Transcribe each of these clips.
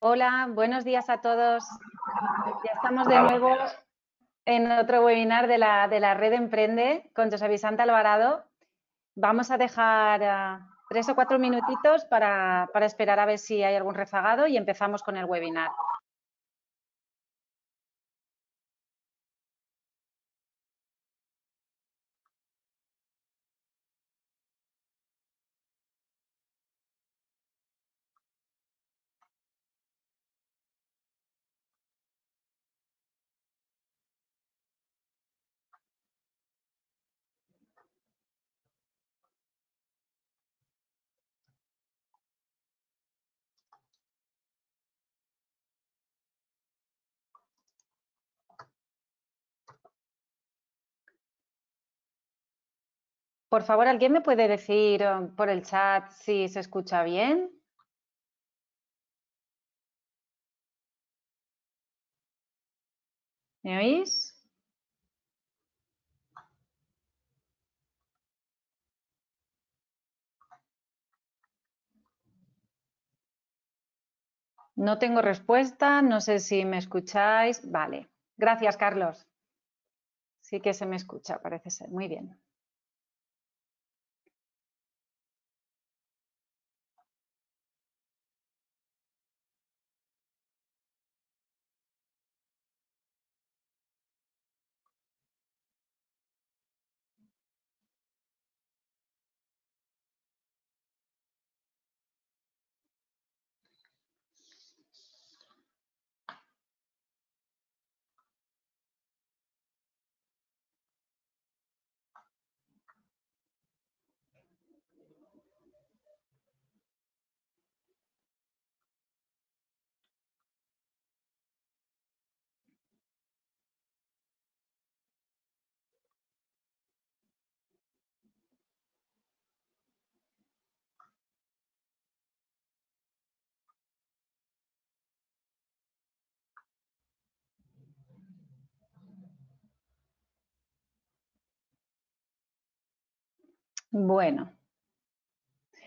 Hola, buenos días a todos. Ya estamos de nuevo en otro webinar de la, de la red Emprende con José Vicente Alvarado. Vamos a dejar uh, tres o cuatro minutitos para, para esperar a ver si hay algún rezagado y empezamos con el webinar. Por favor, ¿alguien me puede decir um, por el chat si se escucha bien? ¿Me oís? No tengo respuesta, no sé si me escucháis. Vale, gracias Carlos. Sí que se me escucha, parece ser. Muy bien. Bueno,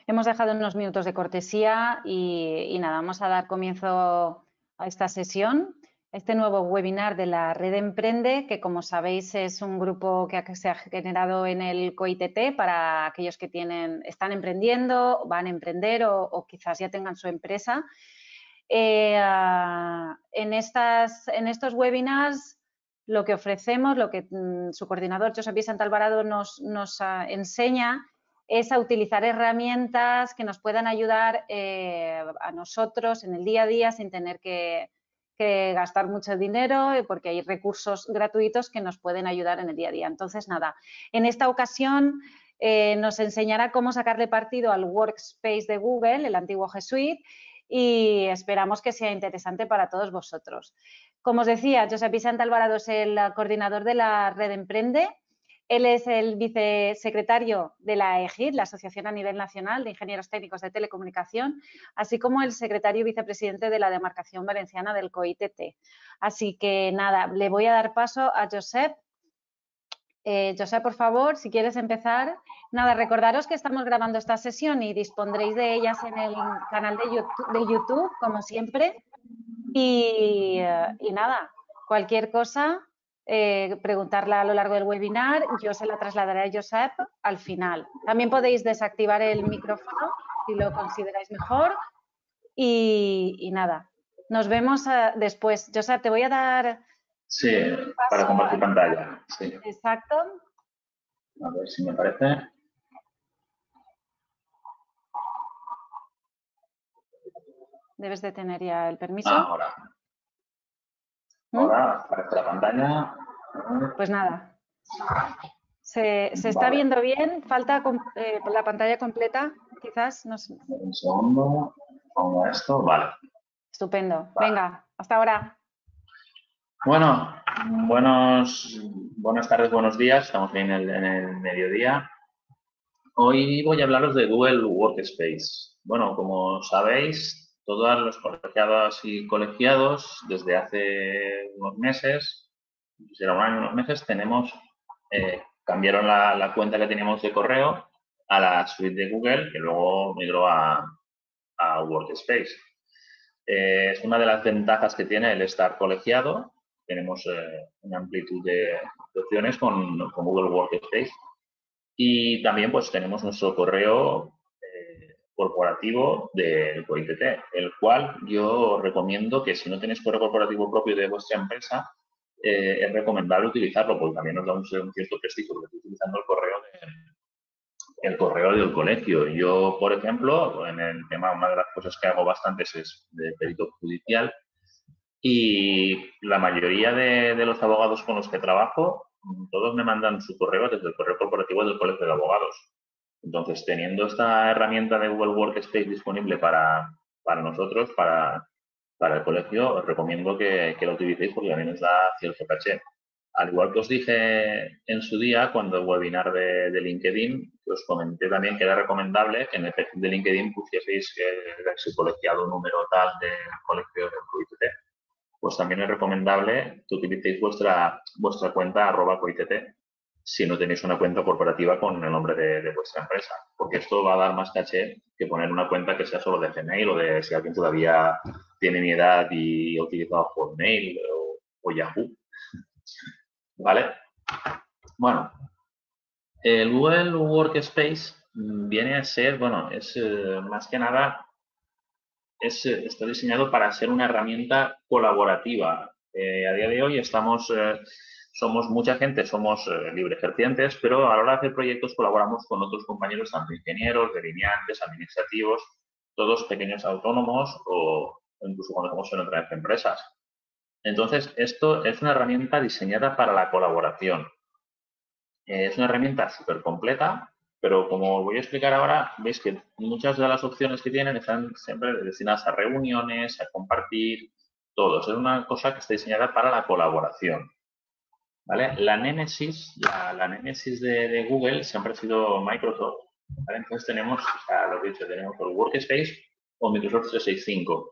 hemos dejado unos minutos de cortesía y, nada, vamos a dar comienzo a esta sesión, este nuevo webinar de la Red Emprende, que como sabéis es un grupo que se ha generado en el COITT para aquellos que tienen, están emprendiendo, van a emprender o, quizás ya tengan su empresa. Eh, ah, en, estas, en estos webinars lo que ofrecemos, lo que mm, su coordinador José Vicente Alvarado nos, ah, enseña es a utilizar herramientas que nos puedan ayudar eh, a nosotros en el día a día sin tener que, gastar mucho dinero eh, porque hay recursos gratuitos que nos pueden ayudar en el día a día. Entonces, nada, en esta ocasión eh, nos enseñará cómo sacarle partido al Workspace de Google, el antiguo G Suite, y esperamos que sea interesante para todos vosotros. Como os decía, José Vicente Alvarado es el coordinador de la Red Emprende. Él es el vicesecretario de la EGID, la Asociación a nivel nacional de Ingenieros Técnicos de Telecomunicación, así como el secretario y vicepresidente de la demarcación valenciana del COITT. Así que nada, le voy a dar paso a Josep. Eh, Josep, por favor, si quieres empezar. Nada, recordaros que estamos grabando esta sesión y dispondréis de ellas en el canal de YouTube, de YouTube como siempre. Eh, y, nada, cualquier cosa, eh, preguntarla a lo largo del webinar, yo se la trasladaré a Josep al final. También podéis desactivar el micrófono si lo consideráis mejor. Y, nada, nos vemos eh, después. Josep, te voy a dar... Sí, para compartir pantalla. Exacto. A ver si me parece. Debes de tener ya el permiso. Ah, ahora. ¿Mm? Ahora, la pantalla. Pues nada. ¿Se, está viendo bien? ¿Falta eh, la pantalla completa? Quizás. Un segundo. Pongo esto. Vale. Estupendo. Venga, hasta ahora. Bueno, buenos, buenas tardes, buenos días. Estamos en el, en el mediodía. Hoy voy a hablaros de Google Workspace. Bueno, como sabéis, todos los colegiados y colegiados, desde hace unos meses, será un año, unos meses, tenemos, eh, cambiaron la, cuenta que teníamos de correo a la suite de Google, que luego migró a, a Workspace. Eh, es una de las ventajas que tiene el estar colegiado. Tenemos eh, una amplitud de, opciones con, Google Workspace. Y también pues tenemos nuestro correo corporativo del COITT, el cual yo recomiendo que si no tenéis correo corporativo propio de vuestra empresa, es recomendable utilizarlo porque también nos da un, cierto prestigio porque estoy utilizando el correo de, el correo del colegio. Yo, por ejemplo, en el tema, una de las cosas que hago bastantes es de perito judicial y la mayoría de, los abogados con los que trabajo, todos me mandan su correo desde el correo corporativo del colegio de abogados. Entonces, teniendo esta herramienta de Google Workspace disponible para, para nosotros, para, para el colegio, os recomiendo que, que lo utilicéis porque también nos da cierto caché. Al igual que os dije en su día, cuando el webinar de, LinkedIn, que os comenté también que era recomendable que en el perfil de LinkedIn pusieseis que el colegiado número tal del colegio del COITT, pues también es recomendable que utilicéis vuestra, vuestra cuenta arroba COITT si no tenéis una cuenta corporativa con el nombre de, vuestra empresa, porque esto va a dar más caché que poner una cuenta que sea solo de Gmail o de si alguien todavía tiene mi edad y ha utilizado Hotmail o, o Yahoo ¿Vale? Bueno, el Google Workspace viene a ser, bueno, es eh, más que nada, es, eh, está diseñado para ser una herramienta colaborativa. Eh, a día de hoy estamos, somos mucha gente, somos libre ejercientes, pero a la hora de hacer proyectos colaboramos con otros compañeros, tanto ingenieros, delineantes, administrativos, todos pequeños autónomos o incluso cuando estamos en otras empresas. Entonces, esto es una herramienta diseñada para la colaboración. Eh, es una herramienta súper completa, pero como voy a explicar ahora, veis que muchas de las opciones que tienen están siempre destinadas a reuniones, a compartir, todo. Es una cosa que está diseñada para la colaboración. ¿Vale? La Nemesis, la, Nemesis de, Google siempre ha sido Microsoft. Entonces tenemos, lo que he dicho, tenemos el Workspace o Microsoft 365.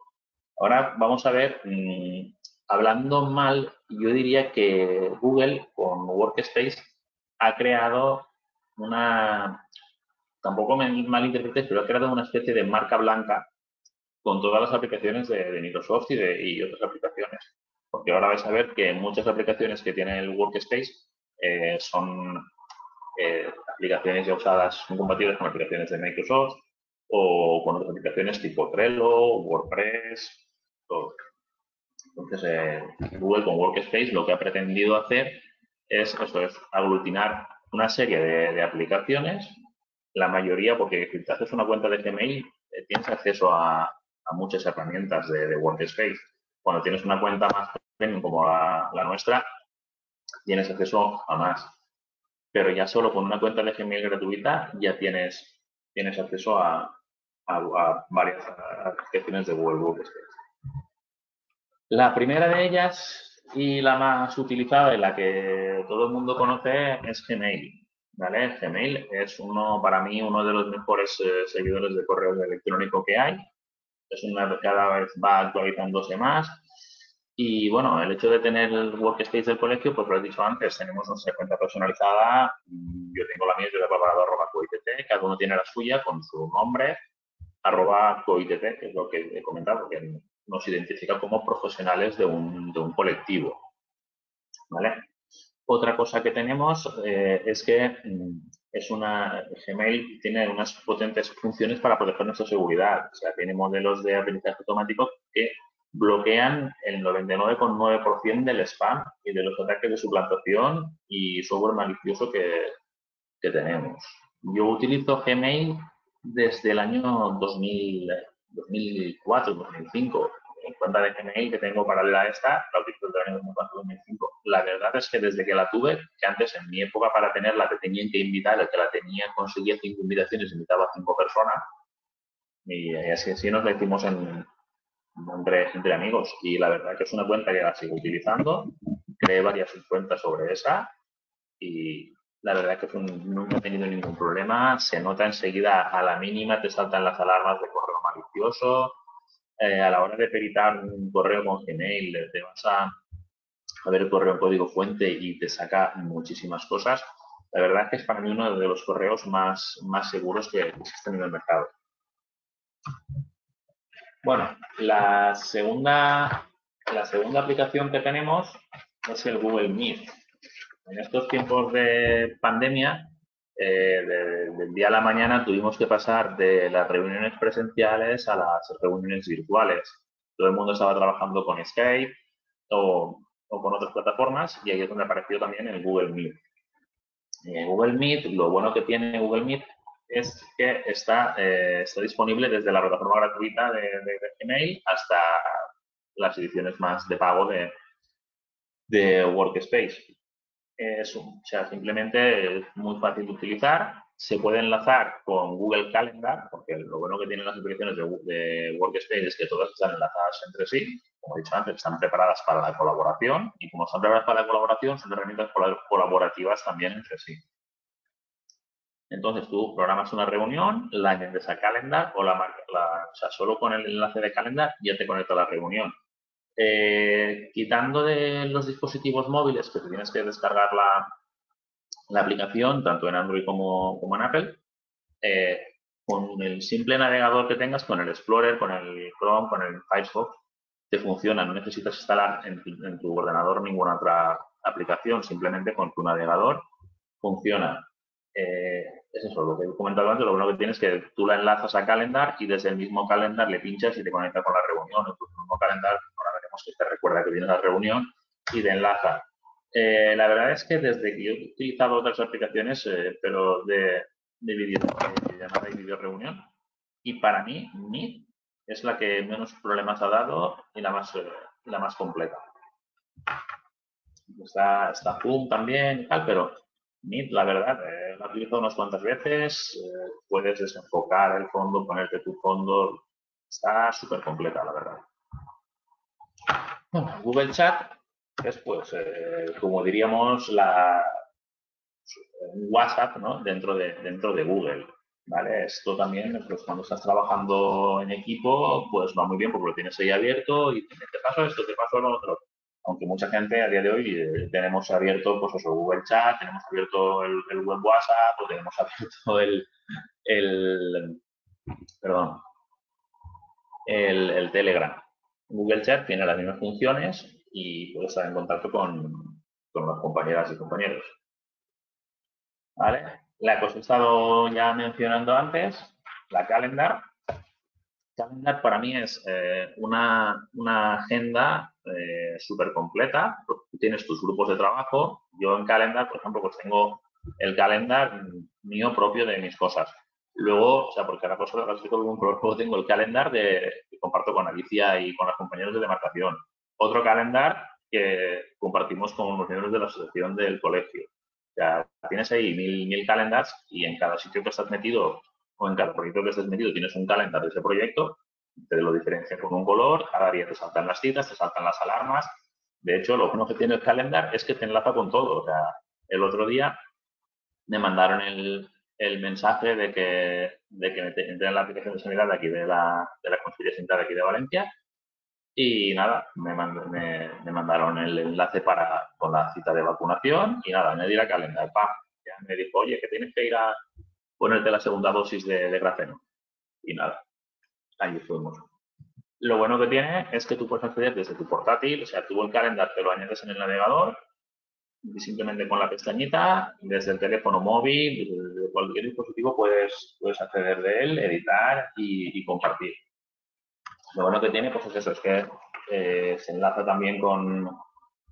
Ahora vamos a ver mm, hablando mal, yo diría que Google con Workspace ha creado una, tampoco me malinterpretes, pero ha creado una especie de marca blanca con todas las aplicaciones de, Microsoft y, de, otras aplicaciones. Porque ahora vais a ver que muchas aplicaciones que tiene el Workspace eh, son eh, aplicaciones ya usadas, son compatibles con aplicaciones de Microsoft o con otras aplicaciones tipo Trello, WordPress, todo. Entonces, eh, Google con Workspace lo que ha pretendido hacer es, eso es aglutinar una serie de, aplicaciones, la mayoría, porque si te haces una cuenta de Gmail, eh, tienes acceso a, muchas herramientas de, Workspace. Cuando tienes una cuenta más premium como la, nuestra, tienes acceso a más. Pero ya solo con una cuenta de Gmail gratuita ya tienes, tienes acceso a, a varias aplicaciones de Google Workspace. La primera de ellas y la más utilizada y la que todo el mundo conoce es Gmail. ¿vale? Gmail es uno, para mí, uno de los mejores eh, seguidores de correo electrónico que hay. Es una cada vez va actualizándose más. Y bueno, el hecho de tener el workspace del colegio, pues lo he dicho antes, tenemos nuestra cuenta personalizada. Yo tengo la mía, yo la he preparado arroba coitt, cada uno tiene la suya con su nombre, arroba coitt, que es lo que he comentado, porque nos identifica como profesionales de un, de un colectivo. ¿vale? Otra cosa que tenemos eh, es que mm, es una, Gmail tiene unas potentes funciones para proteger nuestra seguridad. O sea, tiene modelos de aprendizaje automático que bloquean el 99,9% del spam y de los ataques de suplantación y software malicioso que, que tenemos. Yo utilizo Gmail desde el año 2000, 2004, 2005 en cuenta de Gmail que tengo paralela a esta, la utilizo desde el año 2005. La verdad es que desde que la tuve, que antes en mi época para tenerla te tenían que invitar, el que la tenía conseguía cinco invitaciones, invitaba a cinco personas y así, así nos la hicimos en, entre, amigos. Y la verdad que es una cuenta que la sigo utilizando, creé varias cuentas sobre esa y la verdad que nunca he tenido ningún problema. Se nota enseguida a la mínima, te saltan las alarmas de correo malicioso, eh, a la hora de peritar un correo con Gmail, te vas a, ver el correo código fuente y te saca muchísimas cosas. La verdad que es para mí uno de los correos más, más seguros que existen en el mercado. Bueno, la segunda, la segunda aplicación que tenemos es el Google Meet. En estos tiempos de pandemia, eh, del día a la mañana tuvimos que pasar de las reuniones presenciales a las reuniones virtuales. Todo el mundo estaba trabajando con Skype o, con otras plataformas y ahí es donde apareció también el Google Meet. Eh, Google Meet, lo bueno que tiene Google Meet es que está, eh, está disponible desde la plataforma gratuita de, Gmail hasta las ediciones más de pago de, de Workspace. Es, o sea, simplemente es muy fácil de utilizar. Se puede enlazar con Google Calendar, porque lo bueno que tienen las aplicaciones de, de Workspace es que todas están enlazadas entre sí. Como he dicho antes, están preparadas para la colaboración y como están preparadas para la colaboración, son herramientas colaborativas también entre sí. Entonces tú programas una reunión, la añades a Calendar o la, la o sea, solo con el enlace de Calendar ya te conecta a la reunión. Eh, quitando de los dispositivos móviles que tienes que descargar la, la aplicación, tanto en Android como, en Apple, eh, con el simple navegador que tengas, con el Explorer, con el Chrome, con el Firefox, te funciona. No necesitas instalar en en tu ordenador ninguna otra aplicación, simplemente con tu navegador funciona. Eh, es eso, lo que he comentado antes, lo bueno que tienes es que tú la enlazas a Calendar y desde el mismo Calendar le pinchas y te conecta con la reunión. Incluso el mismo Calendar, ahora veremos que te recuerda que viene la reunión y te enlaza. Eh, la verdad es que desde que he utilizado otras aplicaciones, eh, pero de, de videollamada y video reunión, y para mí, Meet es la que menos problemas ha dado y la más, la más completa. Está, está Zoom también y tal, pero Meet, la verdad, eh, la utilizo unas cuantas veces, eh, puedes desenfocar el fondo, ponerte tu fondo, está súper completa, la verdad. Google Chat es, pues, eh, como diríamos, la WhatsApp, ¿no? Dentro de, dentro de Google, ¿vale? Esto también, pues, cuando estás trabajando en equipo, pues va muy bien porque lo tienes ahí abierto y te paso esto, te paso lo otro aunque mucha gente a día de hoy eh, tenemos abierto pues eso, Google Chat, tenemos abierto el, web WhatsApp o tenemos abierto el, el perdón, el, Telegram. Google Chat tiene las mismas funciones y puede estar en contacto con, con las compañeras y compañeros. ¿Vale? La que os he estado ya mencionando antes, la calendar. Calendar para mí es eh, una, una agenda eh, súper completa. Tienes tus grupos de trabajo. Yo en Calendar, por ejemplo, pues tengo el calendar mío propio de mis cosas. Luego, o sea, porque ahora cosa luego tengo el calendar de, que comparto con Alicia y con los compañeros de demarcación. Otro calendar que compartimos con los miembros de la asociación del colegio. O sea, tienes ahí mil, mil calendars y en cada sitio que estás metido o en cada proyecto que estés metido tienes un calendar de ese proyecto te lo diferencia con un color, cada día te saltan las citas, te saltan las alarmas. De hecho, lo bueno que tiene el calendar es que te enlaza con todo. O sea, el otro día me mandaron el, mensaje de que, de que entré en la aplicación de sanidad de aquí de la, de la Consejería Sanitaria de aquí de Valencia y nada, me, me, mandaron el enlace para con la cita de vacunación y nada, añadir a calendar. Ya me dijo, oye, que tienes que ir a ponerte la segunda dosis de, de grafeno. Y nada, ahí fuimos. Lo bueno que tiene es que tú puedes acceder desde tu portátil, o sea, tú el calendar te lo añades en el navegador y simplemente con la pestañita, desde el teléfono móvil, desde cualquier dispositivo puedes, puedes acceder de él, editar y, compartir. Lo bueno que tiene, pues es eso, es que eh, se enlaza también con,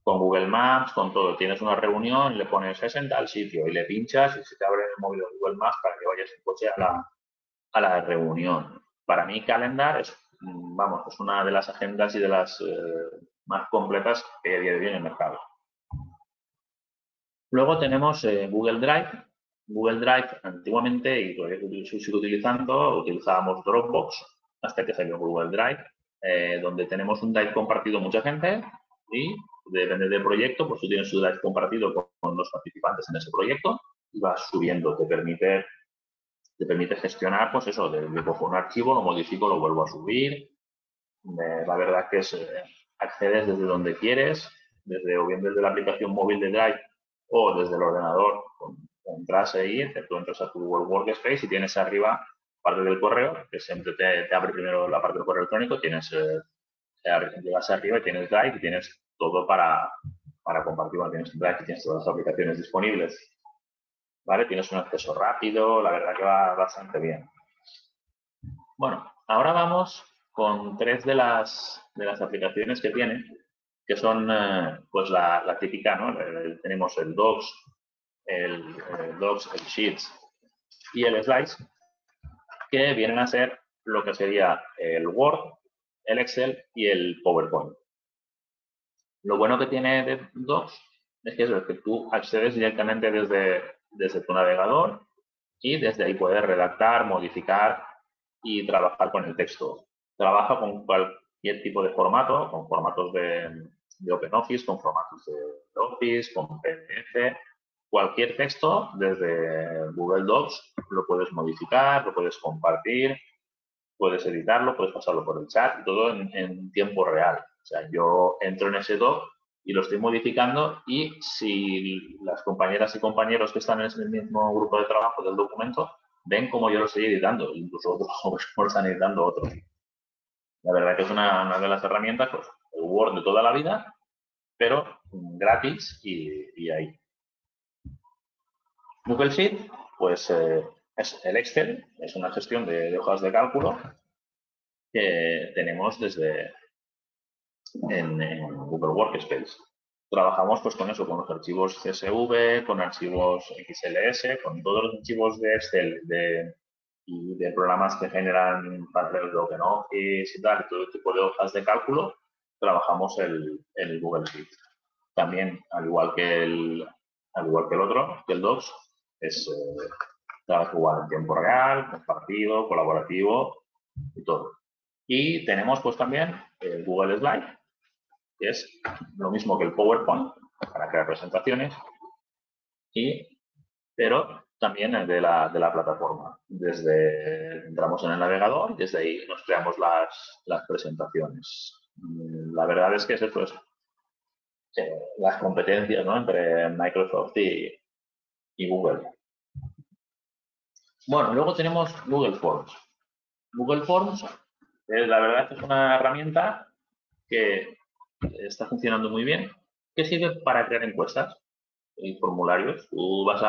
con Google Maps, con todo. Tienes una reunión, le pones es en tal sitio y le pinchas y se te abre el móvil de Google Maps para que vayas en coche a la, a la reunión para mí Calendar es, mm, vamos, es una de las agendas y de las eh, más completas que hay en el mercado. Luego tenemos eh, Google Drive. Google Drive antiguamente, y todavía sigo utilizando, utilizábamos Dropbox hasta que salió Google Drive, eh, donde tenemos un Drive compartido mucha gente y depende del proyecto, pues tú tienes tu Drive compartido con, con los participantes en ese proyecto y vas subiendo, te permite te permite gestionar, pues eso, de, cojo un archivo, lo modifico, lo vuelvo a subir. la verdad que es, eh, accedes desde donde quieres, desde o bien desde la aplicación móvil de Drive o desde el ordenador. Entras ahí, tú entras a tu Workspace y tienes arriba parte del correo, que siempre te, abre primero la parte del correo electrónico, tienes, eh, llegas arriba y tienes Drive y tienes todo para, para compartir. tienes Drive y tienes todas las aplicaciones disponibles. Tienes un acceso rápido, la verdad que va bastante bien. Bueno, ahora vamos con tres de las, de las aplicaciones que tiene, que son eh, pues la, típica, ¿no? tenemos el Docs, el, Docs, el Sheets y el Slides, que vienen a ser lo que sería el Word, el Excel y el PowerPoint. Lo bueno que tiene de Docs es que, es que tú accedes directamente desde, desde tu navegador y desde ahí puedes redactar, modificar y trabajar con el texto trabaja con cualquier tipo de formato, con formatos de, OpenOffice, con formatos de Office, con PDF, cualquier texto desde Google Docs lo puedes modificar, lo puedes compartir, puedes editarlo, puedes pasarlo por el chat, todo en, tiempo real. O sea, yo entro en ese doc y lo estoy modificando y si las compañeras y compañeros que están en el mismo grupo de trabajo del documento ven cómo yo lo estoy editando, incluso otros lo están editando otros. La verdad que es una, de las herramientas, pues, el Word de toda la vida, pero gratis y, ahí. Google Sheet, pues eh, es el Excel, es una gestión de, hojas de cálculo que tenemos desde en, Google Workspace. Trabajamos pues con eso, con los archivos CSV, con archivos XLS, con todos los archivos de Excel de, y de programas que generan paneles de OpenOffice y tal, todo tipo de hojas de cálculo, trabajamos el, el Google Sheet. También, al igual que el, al igual que el otro, que el Docs, es eh, igual en tiempo real, compartido, colaborativo y todo. Y tenemos pues también el Google Slide, es lo mismo que el PowerPoint para crear presentaciones, y, pero también de la, de la plataforma. Desde entramos en el navegador y desde ahí nos creamos las, las presentaciones. Mm, la verdad es que es eso, es eh, las competencias ¿no? entre Microsoft y, y Google. Bueno, luego tenemos Google Forms. Google Forms, eh, la verdad es que es una herramienta que está funcionando muy bien, que sirve para crear encuestas y formularios. Tú vas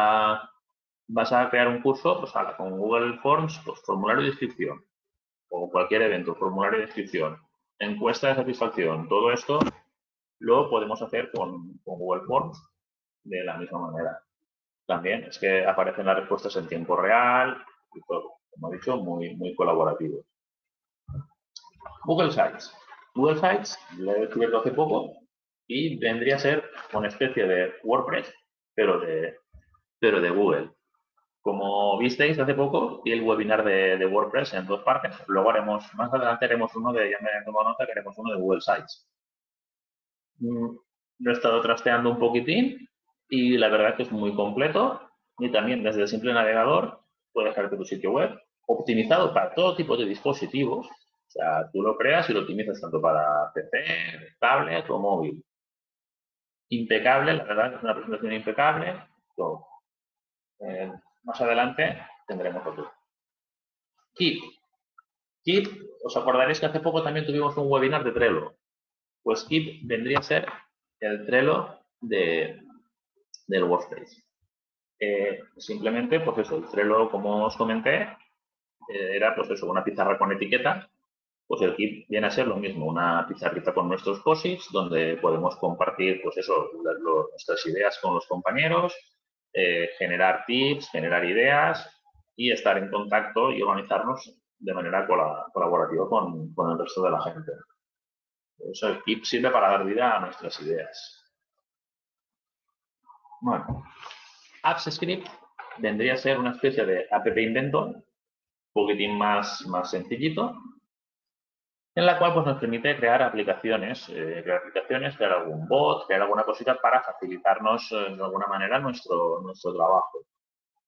a crear un curso, pues con Google Forms, pues formulario de inscripción, o cualquier evento, formulario de inscripción, encuesta de satisfacción, todo esto lo podemos hacer con, Google Forms de la misma manera. También es que aparecen las respuestas en tiempo real y todo, como he dicho, muy, muy colaborativo. Google Sites. Google Sites lo he descubierto hace poco y vendría a ser una especie de WordPress, pero de, pero de Google. Como visteis hace poco, y el webinar de, WordPress en dos partes. Luego haremos, más adelante haremos uno de, ya me he tomado nota, que haremos uno de Google Sites. Mm, lo he estado trasteando un poquitín y la verdad que es muy completo y también desde el simple navegador puedes crearte tu sitio web optimizado para todo tipo de dispositivos. O sea, tú lo creas y lo optimizas tanto para PC, tablet o móvil. Impecable, la verdad es una presentación impecable. Todo. Eh, más adelante tendremos otro. Keep. Keep, os acordaréis que hace poco también tuvimos un webinar de Trello. Pues Keep vendría a ser el Trello de, del Workspace. Eh, simplemente, pues eso, el Trello, como os comenté, eh, era pues eso, una pizarra con etiquetas. Pues el Keep viene a ser lo mismo, una pizarrita con nuestros posits, donde podemos compartir, pues eso, nuestras ideas con los compañeros, eh, generar tips, generar ideas y estar en contacto y organizarnos de manera colaborativa con, el resto de la gente. Eso el tip sirve para dar vida a nuestras ideas. Bueno, Apps Script vendría a ser una especie de app inventor, un poquitín más, más sencillito, en la cual pues, nos permite crear aplicaciones, eh, crear aplicaciones, crear algún bot, crear alguna cosita para facilitarnos eh, de alguna manera nuestro, nuestro trabajo.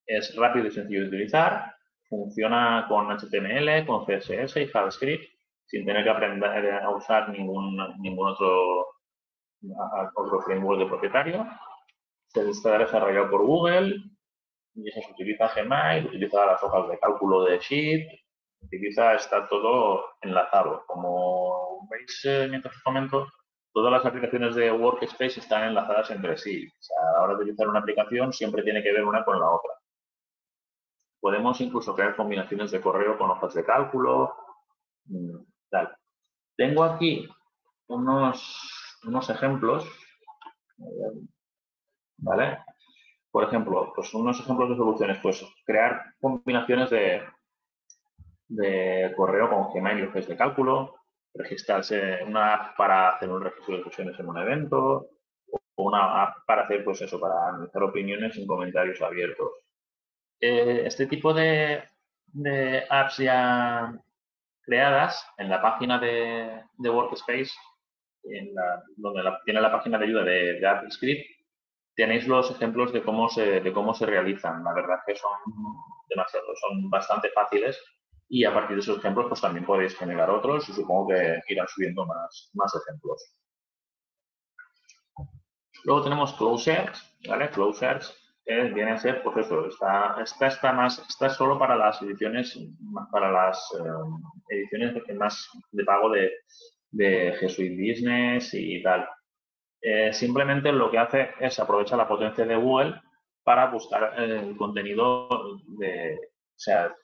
Es rápido y sencillo de utilizar, funciona con HTML, con CSS y JavaScript, sin tener que aprender a usar ningún, ningún otro, otro framework de propietario. Se está desarrollado por Google, y se utiliza Gmail, utiliza las hojas de cálculo de Sheet, utiliza, está todo enlazado. Como veis eh, mientras os comento, todas las aplicaciones de Workspace están enlazadas entre sí. O sea, a la hora de utilizar una aplicación siempre tiene que ver una con la otra. Podemos incluso crear combinaciones de correo con hojas de cálculo. Mm, tal. Tengo aquí unos, unos ejemplos. ¿Vale? Por ejemplo, pues unos ejemplos de soluciones, pues crear combinaciones de, de correo con Gmail y hojas de cálculo, registrarse una app para hacer un registro de sesiones en un evento, o una app para hacer, pues eso, para analizar opiniones en comentarios abiertos. Eh, este tipo de, apps ya creadas en la página de, Workspace, en donde tiene la página de ayuda de, de AppScript, tenéis los ejemplos de cómo se, de cómo se realizan. La verdad que son demasiado, son bastante fáciles y a partir de esos ejemplos pues también podéis generar otros y supongo que irán subiendo más, más ejemplos. Luego tenemos Closers, ¿vale? Closers viene a ser, pues eso, esta, esta está más, está solo para las ediciones, para las eh, ediciones de, más de pago de, de G Suite Business y tal. Eh, simplemente lo que hace es aprovechar la potencia de Google para buscar el contenido de, o sea,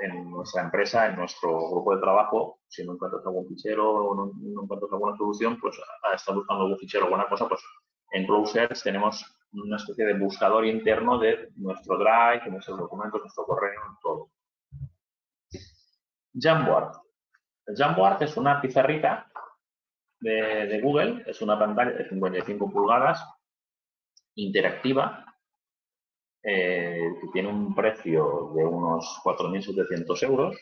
en nuestra empresa, en nuestro grupo de trabajo, si no encuentras algún fichero o no, encuentras alguna solución, pues está buscando algún fichero o alguna cosa, pues en Closers tenemos una especie de buscador interno de nuestro Drive, nuestros documentos, nuestro correo, todo. Jamboard. Jamboard es una pizarrita de Google, es una pantalla de 55 pulgadas, interactiva, eh, que tiene un precio de unos 4.700 euros,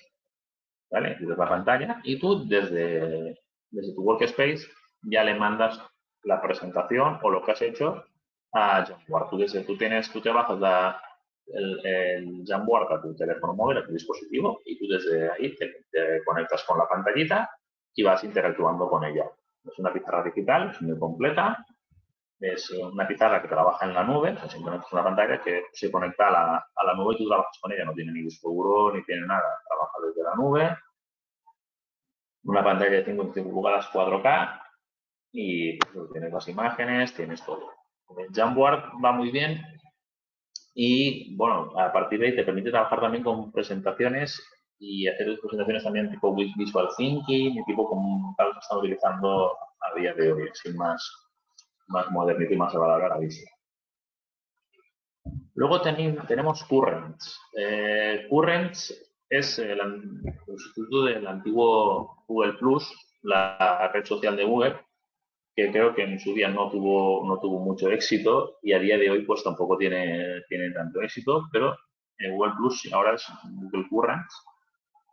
¿vale? Desde la pantalla, y tú desde, desde tu Workspace ya le mandas la presentación o lo que has hecho a Jamboard. Tú, desde, tú, tienes, tú te bajas la, el, el Jamboard a tu teléfono móvil, a tu dispositivo, y tú desde ahí te, te, conectas con la pantallita y vas interactuando con ella. Es una pizarra digital, es muy completa, es una pizarra que trabaja en la nube, o sea, simplemente es una pantalla que se conecta a la, a la nube y tú trabajas con ella. No tiene ni disco duro, ni tiene nada. Trabaja desde la nube. Una pantalla de 55 pulgadas 4K y pues, tienes las imágenes, tienes todo. El Jamboard va muy bien y, bueno, a partir de ahí te permite trabajar también con presentaciones y hacer presentaciones también tipo Visual Thinking y tipo como tal que están utilizando a día de hoy, sin más más modernito y más vista. Luego tenemos Currents. Eh, Currents es el, sustituto del antiguo Google Plus, la red social de Google, que creo que en su día no tuvo, no tuvo mucho éxito y a día de hoy pues tampoco tiene, tiene tanto éxito, pero Google Plus ahora es Google Currents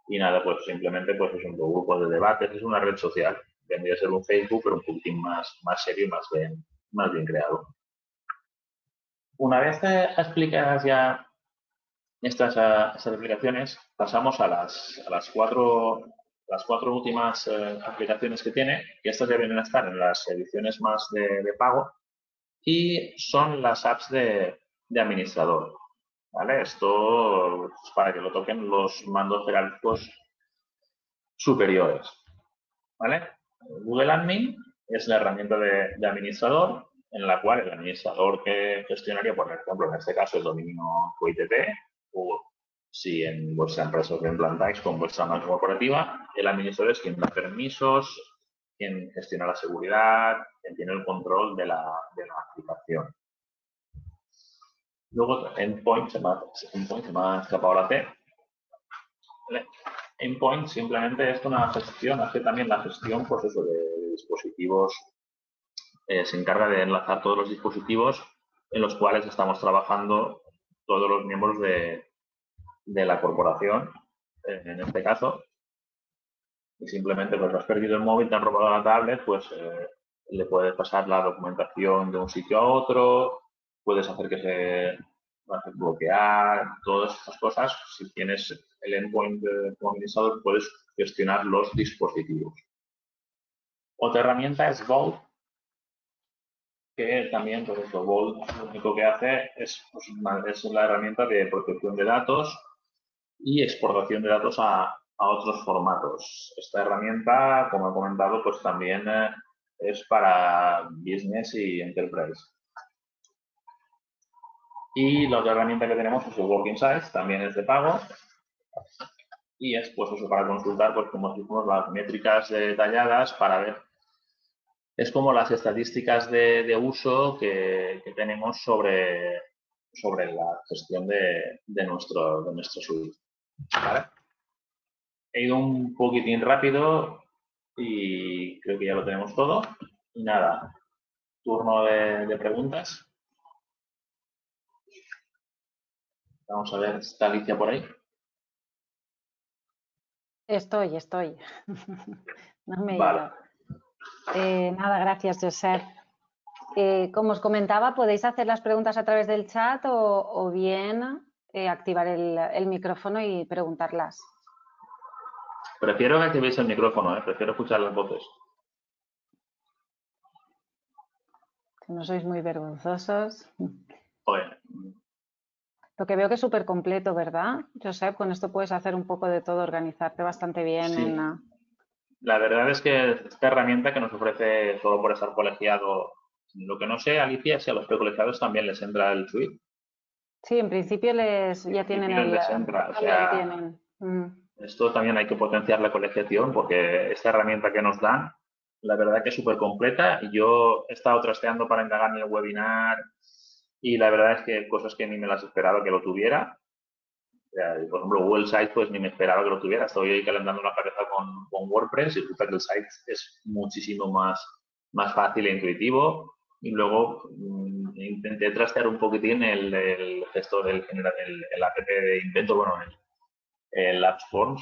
y nada, pues simplemente pues es un grupo de debates, es una red social vendría a ser un Facebook, pero un poquitín más, serio y más bien, más bien creado. Una vez explicadas ya estas, aplicaciones, pasamos a las, a las, cuatro, las cuatro últimas eh, aplicaciones que tiene, y estas ya vienen a estar en las ediciones más de, pago, y son las apps de, de administrador. ¿Vale? Esto es para que lo toquen los mandos jerárquicos superiores. ¿Vale? Google Admin es la herramienta de, administrador en la cual el administrador que gestionaría, por ejemplo, en este caso el dominio QITP, o si en vuestra empresa os implantáis con vuestra marca corporativa, el administrador es quien da permisos, quien gestiona la seguridad, quien tiene el control de la, de la aplicación. Luego, Endpoint, se me, endpoint, se me ha escapado la T. Endpoint simplemente es una gestión, hace también la gestión pues eso, de, dispositivos, eh, se encarga de enlazar todos los dispositivos en los cuales estamos trabajando todos los miembros de, la corporación, en este caso. Y simplemente, pues has perdido el móvil, te han robado la tablet, pues eh, le puedes pasar la documentación de un sitio a otro, puedes hacer que se bloquear, todas estas cosas. Si tienes el endpoint como administrador, puedes gestionar los dispositivos. Otra herramienta es Vault. que también, pues esto, Vault lo único que hace es, pues, es la herramienta de protección de datos y exportación de datos a, otros formatos. Esta herramienta, como he comentado, pues también eh, es para business y enterprise. Y la otra herramienta que tenemos es el Working Sites, también es de pago. Y es pues para consultar, pues como decimos, las métricas detalladas para ver. Es como las estadísticas de, uso que, tenemos sobre, sobre la gestión de, nuestro, de nuestro suite. He ido un poquitín rápido y creo que ya lo tenemos todo. Y nada, turno de preguntas. Vamos a ver, ¿está Alicia por ahí? Estoy, estoy. no me vale. Eh, nada, gracias, Josep. Eh, como os comentaba, podéis hacer las preguntas a través del chat o, bien eh, activar el, micrófono y preguntarlas. Prefiero que activéis el micrófono, prefiero escuchar las voces. no sois muy vergonzosos. Bueno, lo que veo que es súper completo, ¿verdad? Josep, con esto puedes hacer un poco de todo, organizarte bastante bien. La verdad es que esta herramienta que nos ofrece solo por estar colegiado, lo que no sé, Alicia, si a los precolegiados también les entra el suite. Sí, en principio les ya tienen el... Les entra, o sea, mm. Esto también hay que potenciar la colegiación porque esta herramienta que nos dan, la verdad que es súper completa. Yo he estado trasteando para indagar en el webinar y la verdad es que cosas que ni me las esperaba que lo tuviera. por ejemplo, Google Sites, pues ni me esperaba que lo tuviera. Estoy ahí calentando la cabeza con, con WordPress y resulta que el site es muchísimo más, más fácil e intuitivo. Y luego mm, intenté trastear un poquitín el, el gestor, el, el, el app de invento, bueno, el, el Apps Forms.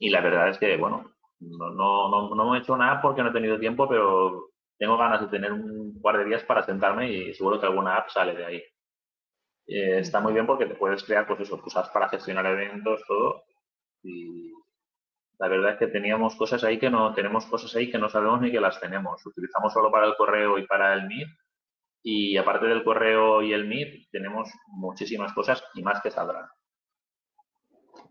Y la verdad es que, bueno, no, no, no, no he hecho nada porque no he tenido tiempo, pero tengo ganas de tener un par de días para sentarme y seguro que alguna app sale de ahí. Está muy bien porque te puedes crear, pues eso, cosas para gestionar eventos, todo. Y la verdad es que teníamos cosas ahí que no, tenemos cosas ahí que no sabemos ni que las tenemos. Utilizamos solo para el correo y para el Meet. Y aparte del correo y el Meet, tenemos muchísimas cosas y más que saldrán.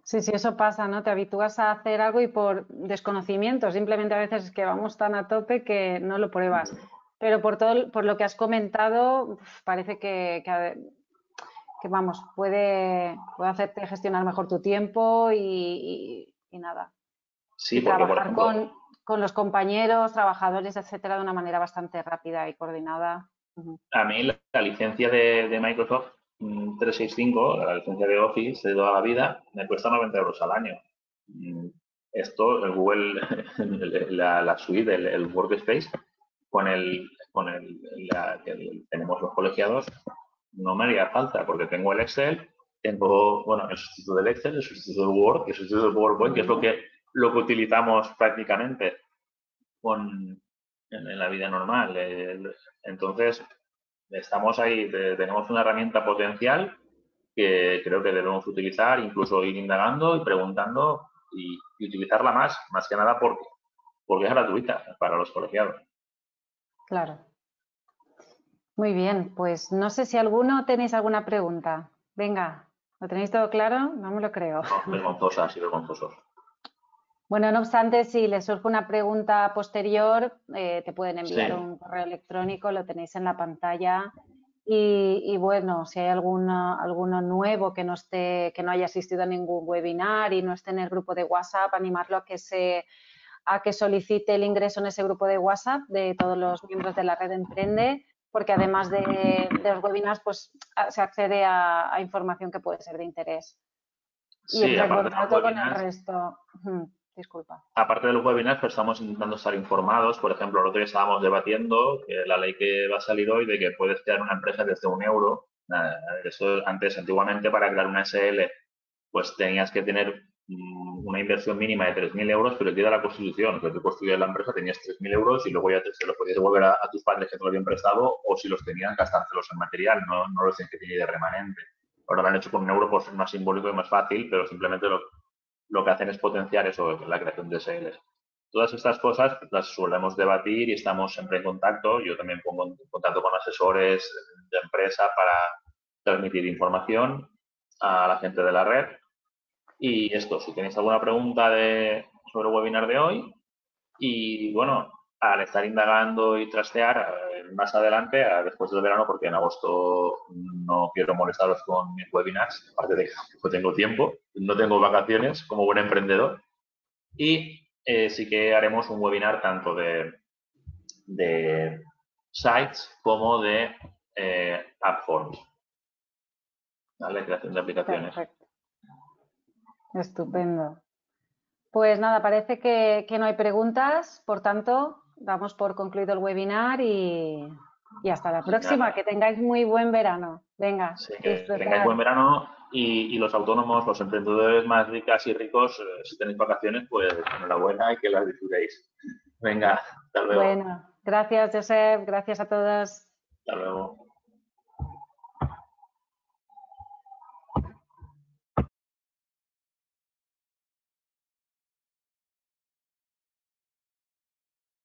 Sí, sí, eso pasa, ¿no? Te habitúas a hacer algo y por desconocimiento, simplemente a veces es que vamos tan a tope que no lo pruebas. Pero por todo, por lo que has comentado, parece que, que, vamos, puede, puede hacerte gestionar mejor tu tiempo y, nada. Sí, trabajar con, con, los compañeros, trabajadores, etcétera, de una manera bastante rápida y coordinada. A mí la, licencia de Microsoft 365, la licencia de Office de toda la vida, me cuesta 90 euros al año. Mm, esto, el Google, la, suite, el, Workspace, con el, con el, que tenemos los colegiados, no me haría falta porque tengo el Excel, tengo, bueno, el sustituto del Excel, el sustituto del Word, el sustituto del PowerPoint, que es lo que, lo que utilizamos prácticamente con, en, la vida normal. Entonces, estamos ahí, tenemos una herramienta potencial que creo que debemos utilizar, incluso ir indagando y preguntando y, utilizarla más, más que nada porque, porque es gratuita para los colegiados. Claro. Muy bien, pues no sé si alguno tenéis alguna pregunta. Venga, ¿lo tenéis todo claro? No me lo creo. No, vergonzosas y vergonzosos. Bueno, no obstante, si les surge una pregunta posterior, eh, te pueden enviar un correo electrónico, lo tenéis en la pantalla. Y, bueno, si hay alguno, alguno nuevo que no, esté, que no haya asistido a ningún webinar y no esté en el grupo de WhatsApp, animarlo a que, se, a que solicite el ingreso en ese grupo de WhatsApp de todos los miembros de la red Emprende, porque además de, los webinars, pues se accede a, información que puede ser de interés. Y sí, el contacto con el resto. Disculpa. Aparte de los webinars, pues estamos intentando estar informados. Por ejemplo, el otro día estábamos debatiendo que la ley que va a salir hoy de que puedes crear una empresa desde un euro. Eso antes, antiguamente, para crear una SL, pues tenías que tener mm, una inversión mínima de 3.000 euros, pero queda la Constitución, que tú construías la empresa, tenías 3.000 euros y luego ya te, los podías devolver a, tus padres que te lo habían prestado o si los tenían, gastártelos en material, no, no los tienes que tener de remanente. Ahora lo han hecho con un euro por ser más simbólico y más fácil, pero simplemente lo, lo que hacen es potenciar eso, la creación de SLs. todas estas cosas las solemos debatir y estamos siempre en contacto. Yo también pongo en contacto con asesores de empresa para transmitir información a la gente de la red. Y esto, si tenéis alguna pregunta de, sobre el webinar de hoy, y bueno, al estar indagando y trastear eh, más adelante, después del verano, porque en agosto no quiero molestaros con mis webinars, aparte de que tengo tiempo, no tengo vacaciones como buen emprendedor. Y eh, sí que haremos un webinar tanto de, de sites como de eh, app forms. ¿Vale? Creación de aplicaciones. Perfecto. Estupendo. Pues nada, parece que, no hay preguntas, por tanto, damos por concluido el webinar y, hasta la próxima. Que tengáis muy buen verano. Venga. que tengáis buen verano y, los autónomos, los emprendedores más ricas y ricos, eh, si tenéis vacaciones, pues enhorabuena y que las disfrutéis. Venga, hasta luego. Bueno, gracias Josep, gracias a todos. Hasta luego.